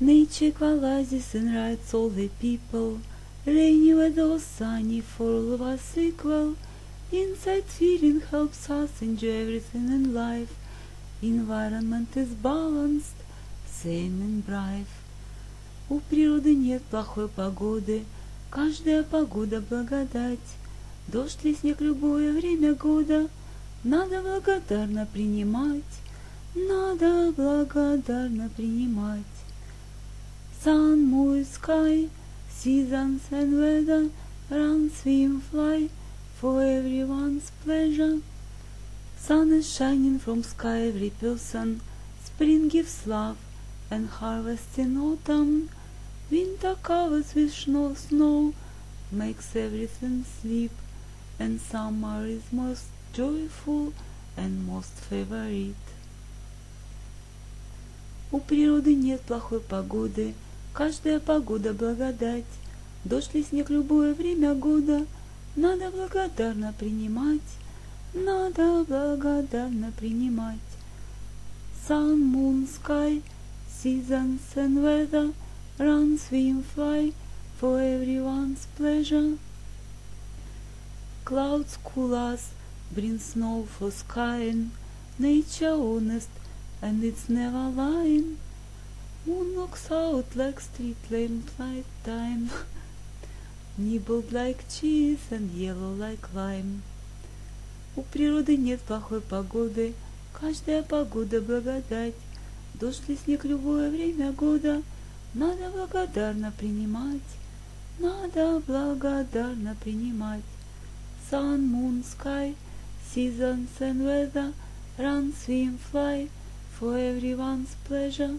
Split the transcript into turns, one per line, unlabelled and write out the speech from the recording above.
Nature equalizes and rights all the people. Rainy weather sunny, for all of us equal. Inside feeling helps us enjoy everything in life. Environment is balanced, sane and bright. У природы нет плохой погоды, каждая погода благодать. Дождь или снег любое время года надо благодарно принимать, надо благодарно принимать. Sun, moon, sky, seasons and weather, run, swim, fly, for everyone's pleasure. Sun is shining from sky every person, spring gives love, and harvest in autumn. Winter covers with snow, snow, makes everything sleep, and summer is most joyful and most favorite. У природы нет плохой погоды, каждая погода благодать. Дождь ли снег любое время года, надо благодарно принимать, надо благодарно принимать. Sun, moon, sky, seasons and weather, run, swim, fly, for everyone's pleasure. Clouds cool us, bring snow for skying, nature honest, and it's never lying. Moon looks out like street lamp light time, nibbled like cheese and yellow like lime. У природы нет плохой погоды, каждая погода благодать. Дождь ли снег любое время года, надо благодарно принимать, надо благодарно принимать. Sun, moon, sky, seasons and weather, run, swim, fly, for everyone's pleasure.